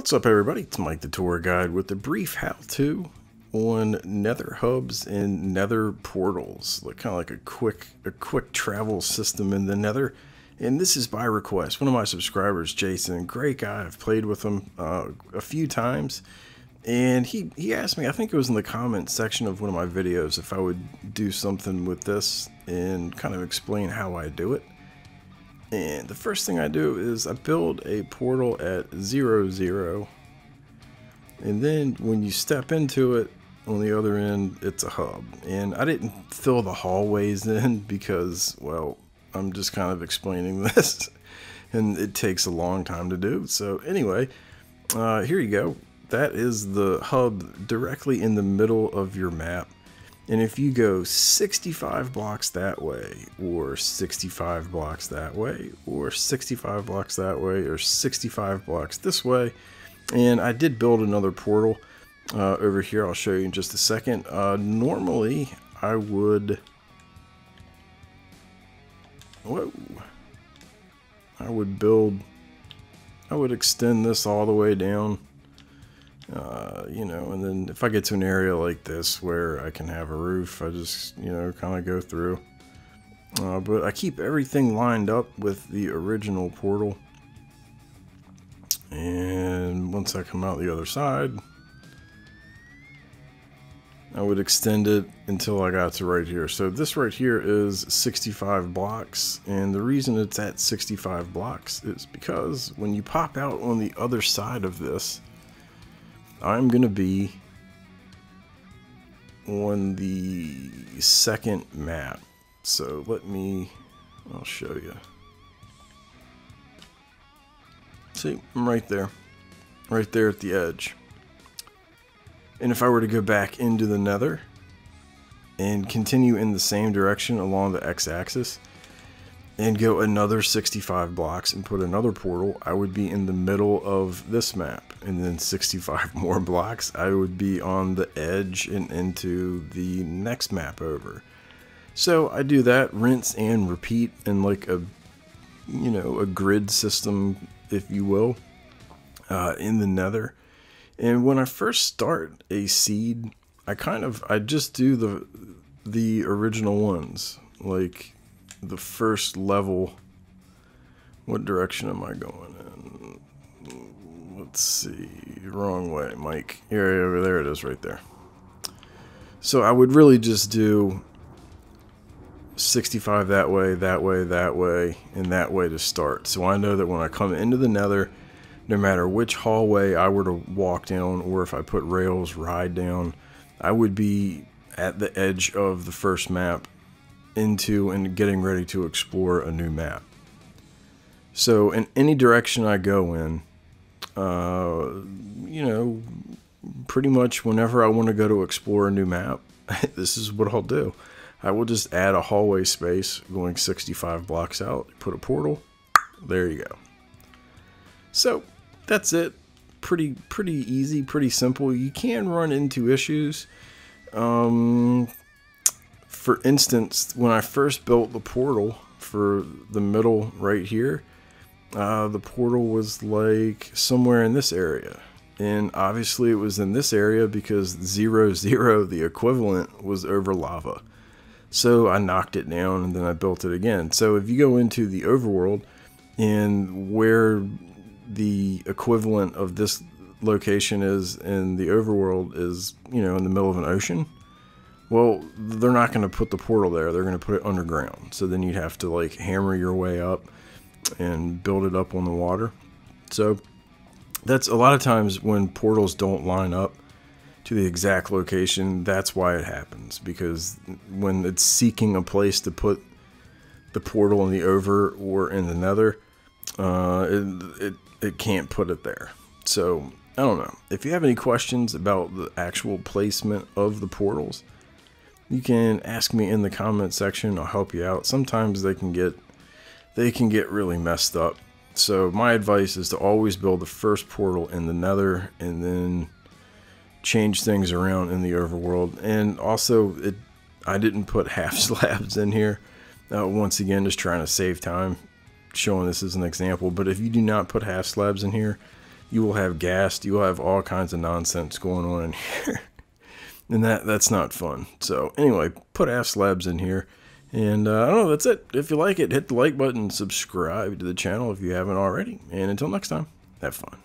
What's up everybody, it's Mike the Tour Guide with a brief how-to on nether hubs and nether portals. Like kind of like a quick a quick travel system in the nether. And this is by request. One of my subscribers, Jason, great guy. I've played with him uh, a few times. And he, he asked me, I think it was in the comment section of one of my videos, if I would do something with this and kind of explain how I do it. And the first thing I do is I build a portal at zero zero. And then when you step into it, on the other end, it's a hub. And I didn't fill the hallways in because, well, I'm just kind of explaining this. and it takes a long time to do. So anyway, uh, here you go. That is the hub directly in the middle of your map. And if you go 65 blocks that way, or 65 blocks that way, or 65 blocks that way, or 65 blocks this way, and I did build another portal uh, over here, I'll show you in just a second. Uh, normally, I would... Whoa. I would build... I would extend this all the way down uh, you know, and then if I get to an area like this where I can have a roof, I just, you know, kind of go through. Uh, but I keep everything lined up with the original portal. And once I come out the other side, I would extend it until I got to right here. So this right here is 65 blocks. And the reason it's at 65 blocks is because when you pop out on the other side of this, I'm going to be on the second map. So let me, I'll show you. See, I'm right there. Right there at the edge. And if I were to go back into the nether and continue in the same direction along the x-axis, and go another 65 blocks and put another portal, I would be in the middle of this map. And then 65 more blocks, I would be on the edge and into the next map over. So I do that, rinse and repeat in like a, you know, a grid system, if you will, uh, in the nether. And when I first start a seed, I kind of, I just do the, the original ones. Like the first level. What direction am I going in? Let's see. Wrong way, Mike. Here, there it is right there. So I would really just do 65 that way, that way, that way, and that way to start. So I know that when I come into the nether, no matter which hallway I were to walk down or if I put rails ride down, I would be at the edge of the first map into and getting ready to explore a new map. So in any direction I go in, uh, you know, pretty much whenever I want to go to explore a new map, this is what I'll do. I will just add a hallway space going 65 blocks out, put a portal, there you go. So that's it. Pretty pretty easy, pretty simple. You can run into issues. Um, for instance, when I first built the portal for the middle right here, uh, the portal was like somewhere in this area. And obviously it was in this area because zero, zero, the equivalent was over lava. So I knocked it down and then I built it again. So if you go into the overworld and where the equivalent of this location is in the overworld is, you know, in the middle of an ocean, well, they're not going to put the portal there. They're going to put it underground. So then you'd have to like hammer your way up and build it up on the water. So that's a lot of times when portals don't line up to the exact location, that's why it happens. Because when it's seeking a place to put the portal in the over or in the nether, uh, it, it, it can't put it there. So I don't know. If you have any questions about the actual placement of the portals, you can ask me in the comment section. I'll help you out. Sometimes they can get they can get really messed up. So my advice is to always build the first portal in the nether and then change things around in the overworld. And also, it I didn't put half slabs in here. Uh, once again, just trying to save time, showing this as an example. But if you do not put half slabs in here, you will have ghast, you will have all kinds of nonsense going on in here. And that that's not fun. So anyway, put half slabs in here. And uh, I don't know, that's it. If you like it, hit the like button, subscribe to the channel if you haven't already. And until next time, have fun.